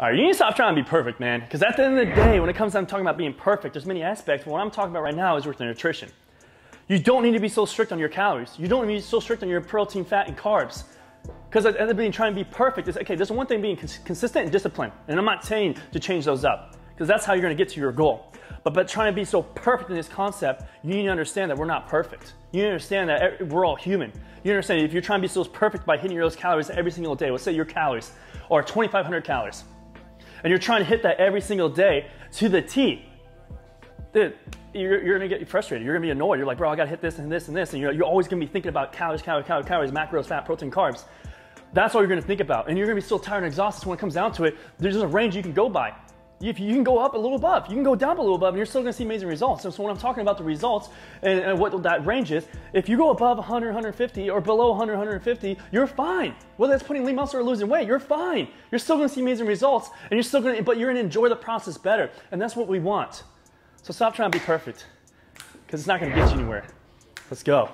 All right, you need to stop trying to be perfect, man. Because at the end of the day, when it comes to talking about being perfect, there's many aspects. But what I'm talking about right now is with the nutrition. You don't need to be so strict on your calories. You don't need to be so strict on your protein, fat, and carbs. Because at the end of being trying to be perfect, is okay, there's one thing being cons- consistent and disciplined. And I'm not saying to change those up, because that's how you're gonna get to your goal. But, but trying to be so perfect in this concept, you need to understand that we're not perfect. You need to understand that we're all human. You understand if you're trying to be so perfect by hitting those calories every single day, let's say your calories are 2,500 calories and you're trying to hit that every single day to the T, dude, you're, you're gonna get frustrated. You're gonna be annoyed. You're like, bro, I gotta hit this and this and this. And you're, you're always gonna be thinking about calories, calories, calories, calories, macros, fat, protein, carbs. That's all you're gonna think about. And you're gonna be so tired and exhausted when it comes down to it. There's just a range you can go by. If you can go up a little above, you can go down a little above, and you're still to see amazing results. So, so when I'm talking about the results and, and, what that range is, if you go above 100, 150, or below 100, 150, you're fine. Whether that's putting lean muscle or losing weight, you're fine. You're still to see amazing results, and you're still to, but you're to enjoy the process better, and that's what we want. So stop trying to be perfect, because it's not to get you anywhere. Let's go.